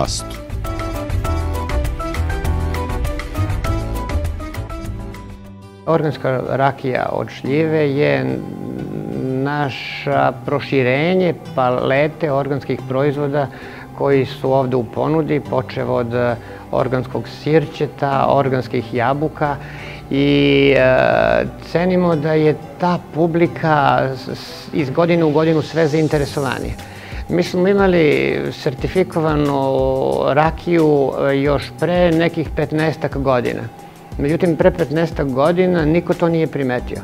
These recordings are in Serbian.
podcastu. Organska rakija od šljive je naša proširenje palete organskih proizvoda koji su ovde u ponudi, počev od organskog sirćeta, organskih jabuka i e, cenimo da je ta publika iz godine u godinu sve zainteresovanija. Mi smo imali sertifikovanu rakiju e, još pre nekih 15 godina. Međutim, pre 15 godina niko to nije primetio.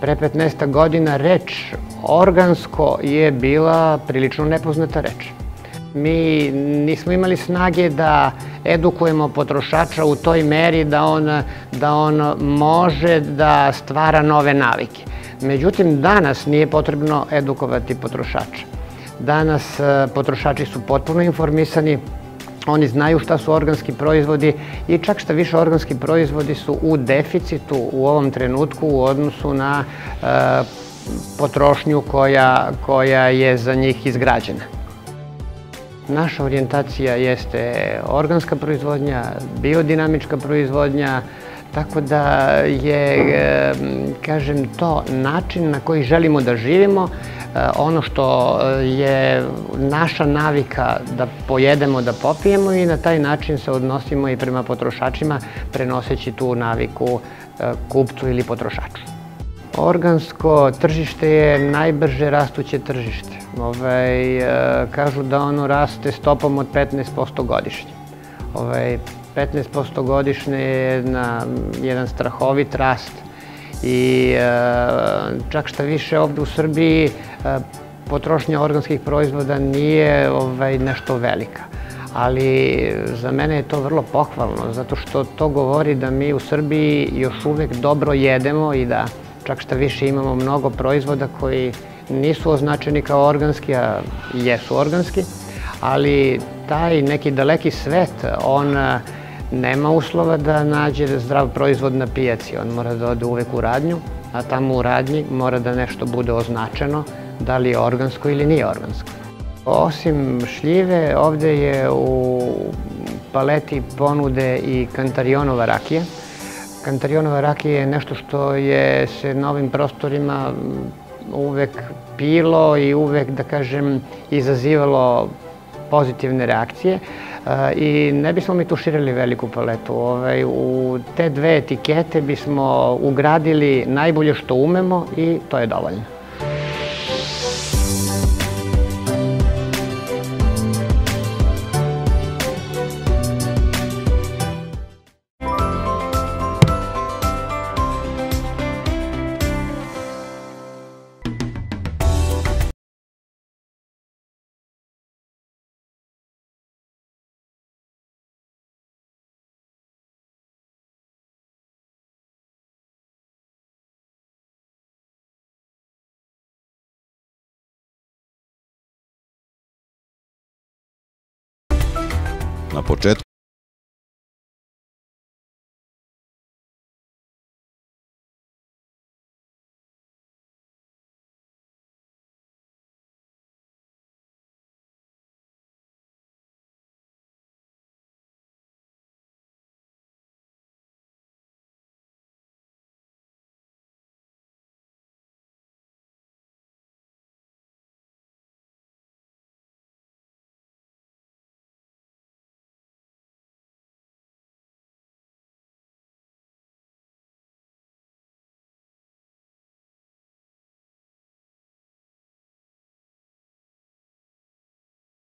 Pre 15 godina reč organsko je bila prilično nepoznata reč. Mi nismo imali snage da edukujemo potrošača u toj meri da on, da on može da stvara nove navike. Međutim, danas nije potrebno edukovati potrošača. Danas e, potrošači su potpuno informisani, oni znaju šta su organski proizvodi i čak šta više organski proizvodi su u deficitu u ovom trenutku u odnosu na e, potrošnju koja, koja je za njih izgrađena. Naša orijentacija jeste organska proizvodnja, biodinamička proizvodnja, tako da je, kažem, to način na koji želimo da živimo, e, ono što je naša navika da pojedemo, da popijemo i na taj način se odnosimo i prema potrošačima, prenoseći tu naviku e, kupcu ili potrošaču. Organsko tržište je najbrže rastuće tržište. Ovaj, kažu da ono raste stopom od 15% godišnje. Ovaj, 15% godišnje je na jedan strahovit rast i e, čak šta više ovde u Srbiji e, potrošnja organskih proizvoda nije ovaj, nešto velika. Ali za mene je to vrlo pohvalno, zato što to govori da mi u Srbiji još uvek dobro jedemo i da čak šta više imamo mnogo proizvoda koji nisu označeni kao organski, a jesu organski, ali taj neki daleki svet, on nema uslova da nađe zdrav proizvod na pijaci. On mora da ode uvek u radnju, a tamo u radnji mora da nešto bude označeno, da li je organsko ili nije organsko. Osim šljive, ovde je u paleti ponude i kantarionova rakija. Kantarionova rakija je nešto što je se na ovim prostorima uvek pilo i uvek, da kažem, izazivalo pozitivne reakcije i ne bismo mi tu širili veliku paletu. Ovaj, u te dve etikete bismo ugradili najbolje što umemo i to je dovoljno. Na početku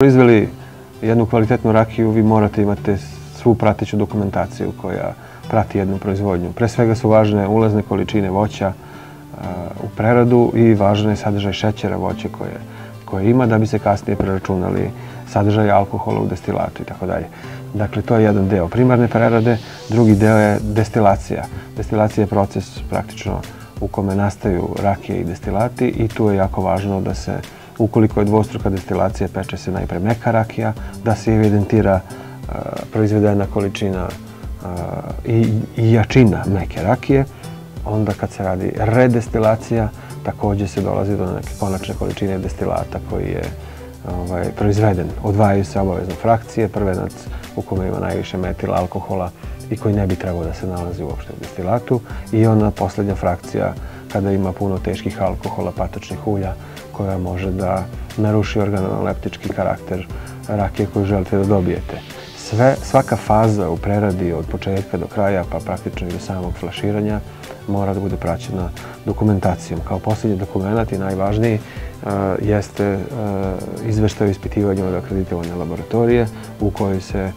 proizveli jednu kvalitetnu rakiju, vi morate imati svu prateću dokumentaciju koja prati jednu proizvodnju. Pre svega su važne ulazne količine voća u preradu i važan je sadržaj šećera voće koje, koje ima da bi se kasnije preračunali sadržaj alkohola u destilatu i tako dalje. Dakle, to je jedan deo primarne prerade, drugi deo je destilacija. Destilacija je proces praktično u kome nastaju rakije i destilati i tu je jako važno da se Ukoliko je dvostruka destilacija, peče se najpre meka rakija, da se evidentira uh, proizvedena količina uh, i, jačina meke rakije. Onda kad se radi redestilacija, takođe se dolazi do neke konačne količine destilata koji je ovaj, proizveden. Odvajaju se obavezno frakcije, prvenac u kome ima najviše metila alkohola i koji ne bi trebao da se nalazi uopšte u destilatu i ona poslednja frakcija kada ima puno teških alkohola, patočnih ulja koja može da naruši organoleptički karakter rakije koju želite da dobijete. Sve, svaka faza u preradi od početka do kraja, pa praktično i do samog flaširanja, mora da bude praćena dokumentacijom. Kao posljednji dokument i najvažniji e, jeste e, izveštaj o ispitivanju od akreditovanja laboratorije u kojoj se,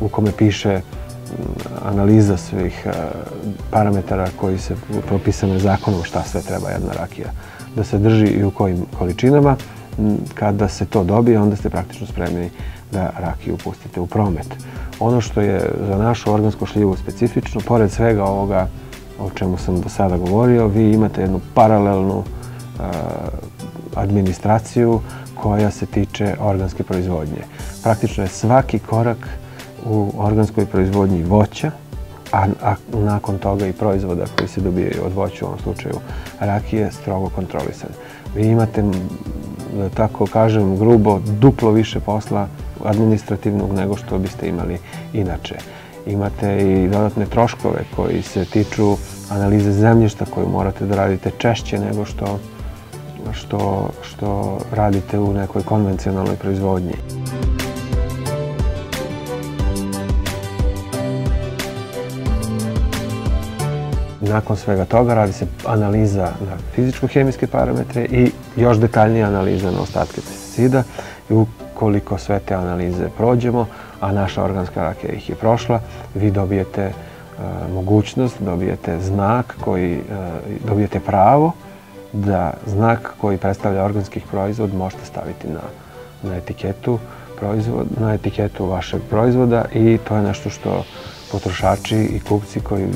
u kome piše analiza svih e, parametara koji se propisane zakonom šta sve treba jedna rakija da se drži i u kojim količinama. Kada se to dobije, onda ste praktično spremni da rakiju pustite u promet. Ono što je za našu organsku šljivu specifično, pored svega ovoga o čemu sam do sada govorio, vi imate jednu paralelnu administraciju koja se tiče organske proizvodnje. Praktično je svaki korak u organskoj proizvodnji voća, a, a nakon toga i proizvoda koji se dobijaju od voća, u ovom slučaju rakije, strogo kontrolisan. Vi imate, da tako kažem, grubo duplo više posla administrativnog nego što biste imali inače. Imate i dodatne troškove koji se tiču analize zemljišta koju morate da radite češće nego što, što, što radite u nekoj konvencionalnoj proizvodnji. Nakon svega toga radi se analiza na fizičko-hemijske parametre i još detaljnija analiza na ostatke pesticida. I ukoliko sve te analize prođemo, a naša organska rakija ih je prošla, vi dobijete e, mogućnost, dobijete znak koji, e, dobijete pravo da znak koji predstavlja organskih proizvod možete staviti na, na etiketu proizvod, na etiketu vašeg proizvoda i to je nešto što potrošači i kupci koji,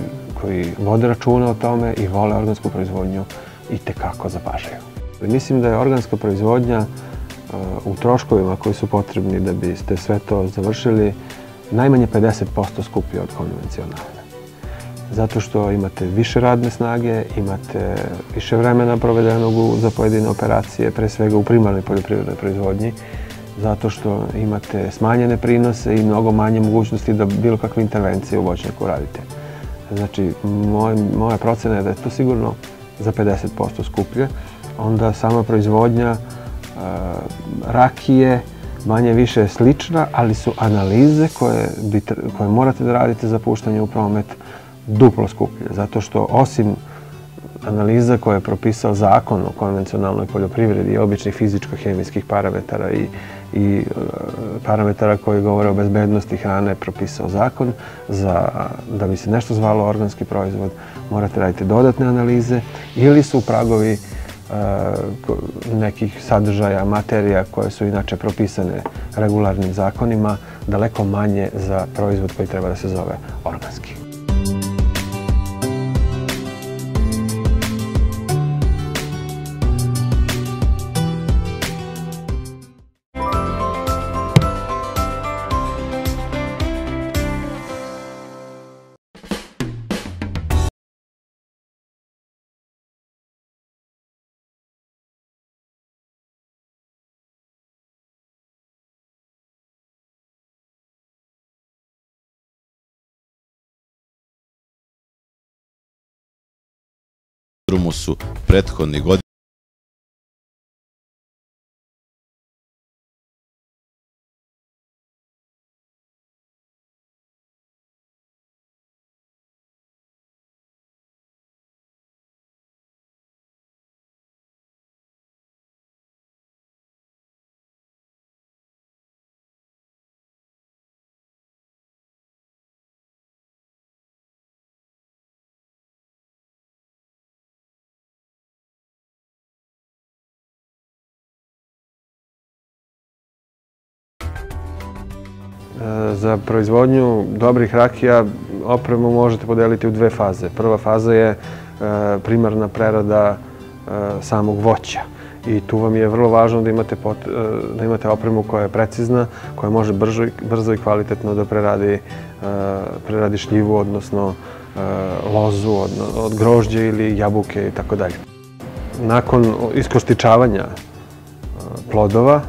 koji vode računa o tome i vole organsku proizvodnju i tekako zapažaju. Mislim da je organska proizvodnja uh, u troškovima koji su potrebni da biste sve to završili najmanje 50% skuplje od konvencionalne. Zato što imate više radne snage, imate više vremena provedenog za pojedine operacije, pre svega u primarnoj poljoprivrednoj proizvodnji, zato što imate smanjene prinose i mnogo manje mogućnosti da bilo kakve intervencije u voćnjaku radite. Znači, moj, moja procena je da je to sigurno za 50% skuplje. Onda sama proizvodnja e, rakije manje više je slična, ali su analize koje, bi, koje morate da radite za puštanje u promet duplo skuplje. Zato što osim analiza koje je propisao zakon o konvencionalnoj poljoprivredi i običnih fizičko-hemijskih parametara i i e, parametara koji govore o bezbednosti hrane propisao zakon. Za, da bi se nešto zvalo organski proizvod, morate raditi dodatne analize ili su pragovi e, nekih sadržaja, materija koje su inače propisane regularnim zakonima, daleko manje za proizvod koji treba da se zove organski. Aerodromu su prethodni godin Za proizvodnju dobrih rakija opremu možete podeliti u dve faze. Prva faza je e, primarna prerada e, samog voća. I tu vam je vrlo važno da imate, e, da imate opremu koja je precizna, koja može brzo, brzo i kvalitetno da preradi, preradi šljivu, odnosno lozu od, od grožđe ili jabuke i tako dalje. Nakon iskoštičavanja plodova,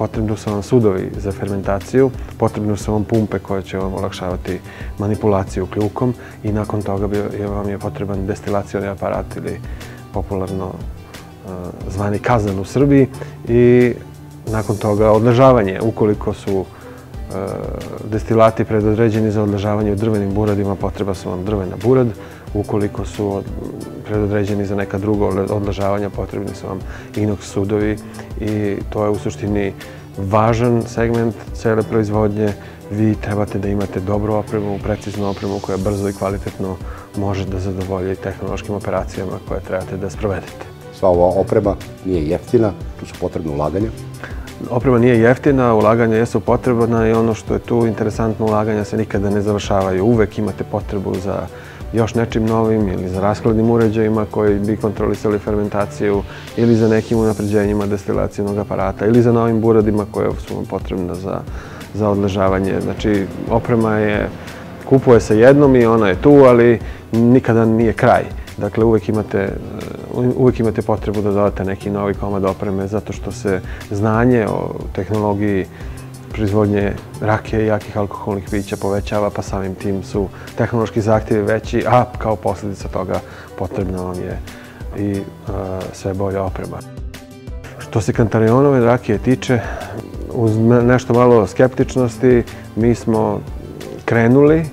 potrebni su vam sudovi za fermentaciju, potrebne su vam pumpe koje će vam olakšavati manipulaciju kljukom i nakon toga vam je potreban destilacioni aparat ili popularno uh, zvani kazan u Srbiji i nakon toga odležavanje. Ukoliko su destilati predodređeni za odležavanje u drvenim buradima, potreba su vam drvena burad. Ukoliko su predodređeni za neka druga odležavanja, potrebni su vam inox sudovi i to je u suštini važan segment cele proizvodnje. Vi trebate da imate dobru opremu, preciznu opremu koja brzo i kvalitetno može da zadovolji tehnološkim operacijama koje trebate da sprovedete. Sva ova oprema nije jeftina, tu su potrebne ulaganja. Oprema nije jeftina, ulaganja jesu potrebna i ono što je tu interesantno, ulaganja se nikada ne završavaju. Uvek imate potrebu za još nečim novim ili za raskladnim uređajima koji bi kontrolisali fermentaciju ili za nekim unapređenjima destilacijnog aparata ili za novim buradima koje su vam potrebne za, za odležavanje. Znači, oprema je, kupuje se jednom i ona je tu, ali nikada nije kraj. Dakle, uvek imate, uvek imate potrebu da dodate neki novi komad opreme zato što se znanje o tehnologiji proizvodnje rakije i jakih alkoholnih pića povećava, pa samim tim su tehnološki zahtjevi veći, a kao posljedica toga potrebna vam je i uh, sve bolja oprema. Što se kantarionove rakije tiče, uz nešto malo skeptičnosti, mi smo krenuli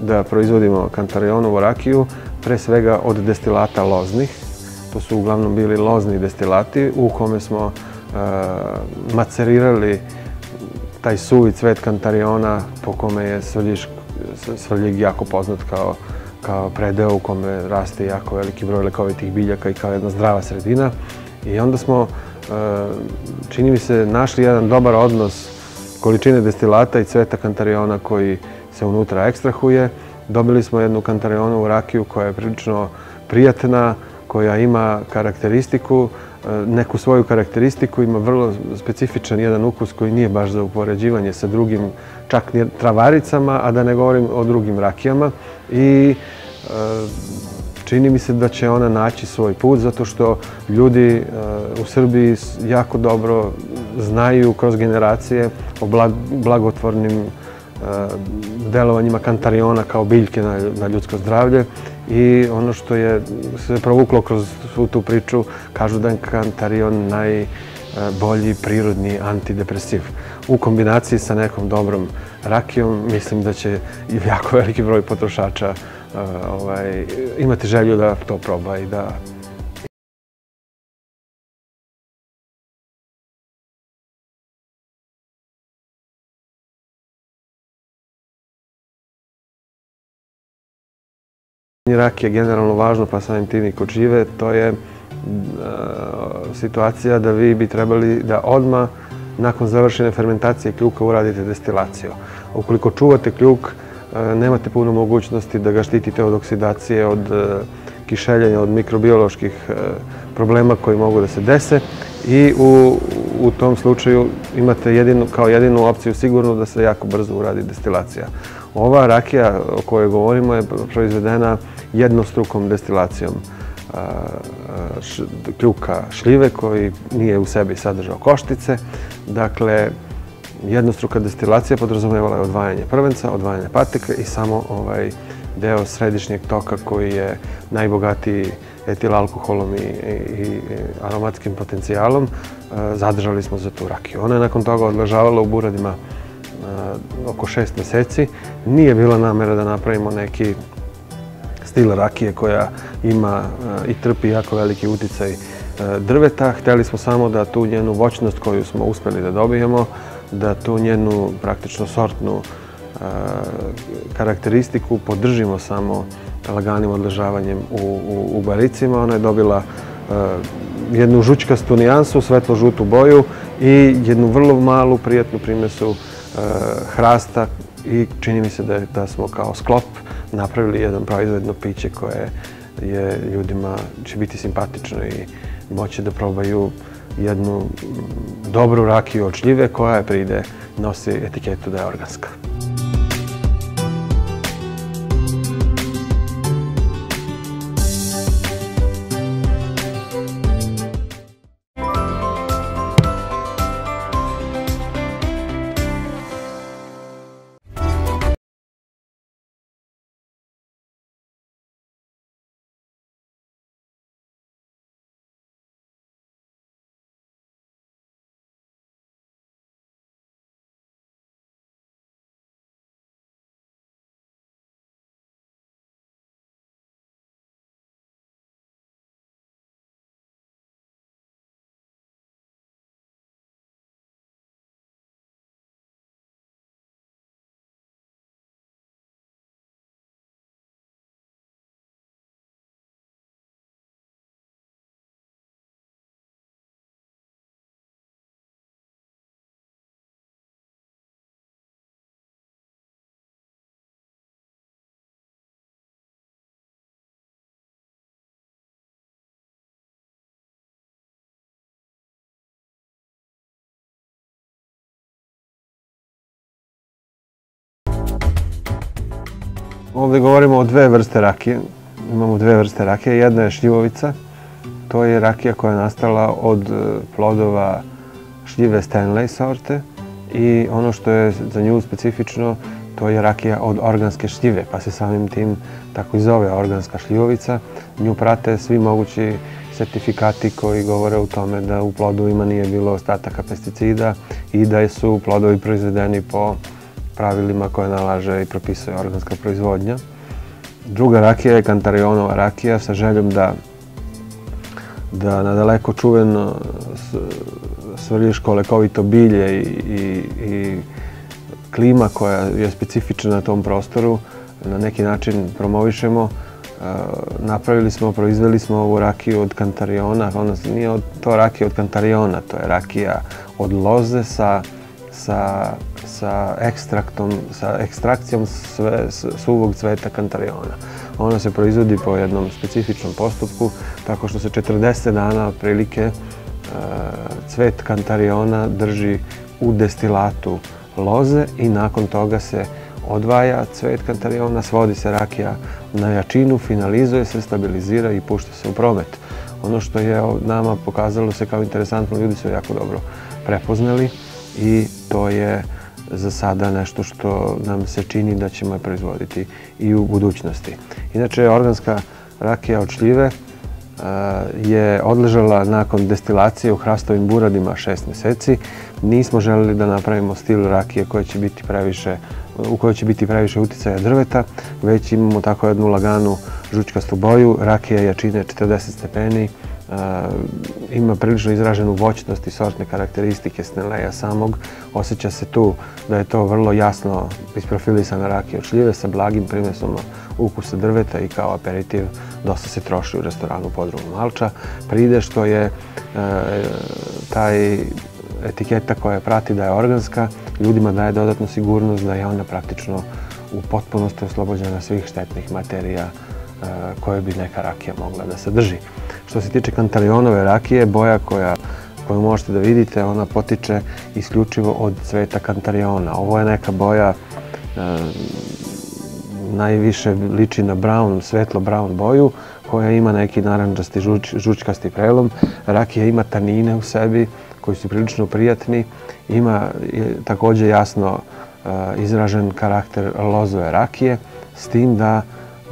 da proizvodimo kantarionovu rakiju, pre svega od destilata loznih. To su uglavnom bili lozni destilati u kome smo uh, macerirali taj suvi cvet kantariona po kome je Svrljig jako poznat kao, kao predeo u kome raste jako veliki broj lekovitih biljaka i kao jedna zdrava sredina. I onda smo, e, čini mi se, našli jedan dobar odnos količine destilata i cveta kantariona koji se unutra ekstrahuje. Dobili smo jednu kantarionovu rakiju koja je prilično prijatna, koja ima karakteristiku neku svoju karakteristiku, ima vrlo specifičan jedan ukus koji nije baš za upoređivanje sa drugim čak travaricama, a da ne govorim o drugim rakijama. I e, čini mi se da će ona naći svoj put zato što ljudi e, u Srbiji jako dobro znaju kroz generacije o blagotvornim e, delovanjima kantariona kao biljke na ljudsko zdravlje i ono što je se provuklo kroz svu tu priču, kažu da je kantarion najbolji prirodni antidepresiv. U kombinaciji sa nekom dobrom rakijom, mislim da će i jako veliki broj potrošača uh, ovaj, imati želju da to proba i da Rak je generalno važno, pa samim tim i kod žive, to je e, situacija da vi bi trebali da odma nakon završene fermentacije kljuka uradite destilaciju. Ukoliko čuvate kljuk, e, nemate puno mogućnosti da ga štitite od oksidacije, od e, kišeljenja, od mikrobioloških problema koji mogu da se dese i u, u tom slučaju imate jedinu, kao jedinu opciju sigurno da se jako brzo uradi destilacija. Ova rakija o kojoj govorimo je proizvedena jednostrukom destilacijom kljuka šljive koji nije u sebi sadržao koštice. Dakle, jednostruka destilacija podrazumevala je odvajanje prvenca, odvajanje patika i samo ovaj deo središnjeg toka koji je najbogatiji etilalkoholom i, i, i aromatskim potencijalom, zadržali smo za tu rakiju. Ona je nakon toga odležavala u buradima oko šest meseci. Nije bila namera da napravimo neki stil rakije koja ima e, i trpi jako veliki uticaj e, drveta. Hteli smo samo da tu njenu voćnost koju smo uspeli da dobijemo, da tu njenu praktično sortnu karakteristiku podržimo samo laganim odležavanjem u, u, u baricima. Ona je dobila jednu žućkastu nijansu, svetlo-žutu boju i jednu vrlo malu, prijatnu primesu hrasta i čini mi se da, da smo kao sklop napravili jedan proizvodno piće koje je ljudima će biti simpatično i moće da probaju jednu dobru rakiju od šljive koja pride nosi etiketu da je organska. Ovde govorimo o dve vrste rakije. Imamo dve vrste rakije. Jedna je šljivovica. To je rakija koja je nastala od e, plodova šljive Stanley sorte i ono što je za nju specifično to je rakija od organske šljive, pa se samim tim tako i zove organska šljivovica. Nju prate svi mogući sertifikati koji govore o tome da u plodovima nije bilo ostataka pesticida i da su plodovi proizvedeni po pravilima koje nalaže i propisuje organska proizvodnja. Druga rakija je kantarionova rakija sa željom da da na daleko čuveno svrljiško lekovito bilje i, i, i klima koja je specifična na tom prostoru na neki način promovišemo. E, napravili smo, proizveli smo ovu rakiju od kantariona, odnosno nije to rakija od kantariona, to je rakija od loze sa, sa, sa ekstraktom, sa ekstrakcijom sve, suvog cveta kantariona. Ona se proizvodi po jednom specifičnom postupku, tako što se 40 dana otprilike e, cvet kantariona drži u destilatu loze i nakon toga se odvaja cvet kantariona, svodi se rakija na jačinu, finalizuje se, stabilizira i pušta se u promet. Ono što je nama pokazalo se kao interesantno, ljudi su jako dobro prepoznali i to je za sada nešto što nam se čini da ćemo je proizvoditi i u budućnosti. Inače, organska rakija od šljive je odležala nakon destilacije u hrastovim buradima šest meseci. Nismo želeli da napravimo stil rakije koje će biti previše, u kojoj će biti previše uticaja drveta, već imamo tako jednu laganu žučkastu boju. Rakija jačine 40 stepeni, ima prilično izraženu voćnost i sortne karakteristike Stenleja samog. Osjeća se tu da je to vrlo jasno isprofilisana rakija od šljive sa blagim primesom ukusa drveta i kao aperitiv dosta se troši u restoranu Podrumu Malča. Pride što je e, taj etiketa koja prati da je organska, ljudima daje dodatnu sigurnost da je ona praktično u potpunosti oslobođena svih štetnih materija koje bi neka rakija mogla da sadrži. Što se tiče kantalionove rakije, boja koja koju možete da vidite, ona potiče isključivo od cveta kantariona. Ovo je neka boja najviše liči na brown, svetlo brown boju, koja ima neki naranđasti žuč, žučkasti prelom. Rakija ima tanine u sebi koji su prilično prijatni. Ima takođe jasno izražen karakter lozove rakije, s tim da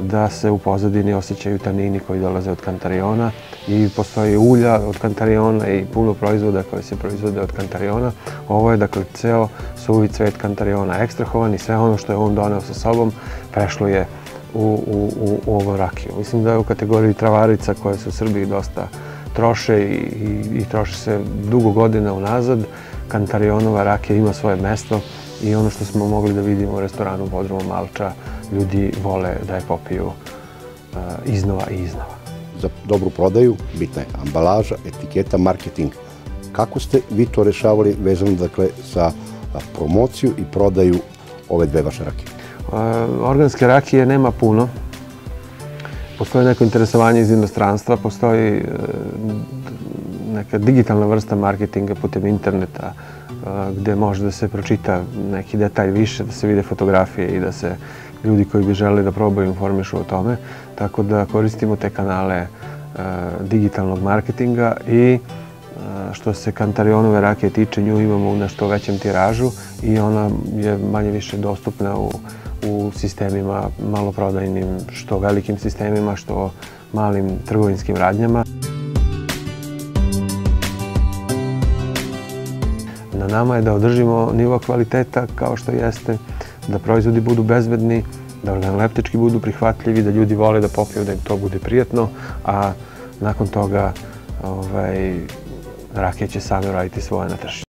da se u pozadini osjećaju tanini koji dolaze od kantariona i postoji ulja od kantariona i puno proizvoda koje se proizvode od kantariona. Ovo je dakle ceo suvi cvet kantariona ekstrahovan i sve ono što je on doneo sa sobom prešlo je u, u, u, u ovo rakiju. Mislim da je u kategoriji travarica koje se u Srbiji dosta troše i, i, i troše se dugo godina unazad. Kantarionova rakija ima svoje mesto i ono što smo mogli da vidimo u restoranu Podrumu Malča, ljudi vole da je popiju uh, iznova i iznova. Za dobru prodaju bitna je ambalaža, etiketa, marketing. Kako ste vi to rešavali vezano dakle sa promociju i prodaju ove dve vaše rakije? Uh, organske rakije nema puno. Postoji neko interesovanje iz inostranstva, postoji uh, neka digitalna vrsta marketinga putem interneta, gde može da se pročita neki detalj više, da se vide fotografije i da se ljudi koji bi želeli da probaju informišu o tome. Tako da koristimo te kanale digitalnog marketinga i što se kantarionove rakije tiče, nju imamo u nešto većem tiražu i ona je manje više dostupna u, u sistemima maloprodajnim, što velikim sistemima, što malim trgovinskim radnjama. Na nama je da održimo nivo kvaliteta kao što jeste, da proizvodi budu bezbedni, da organoleptički budu prihvatljivi, da ljudi vole da popiju, da im to bude prijatno, a nakon toga ovaj, rakije će same raditi svoje na tržištu.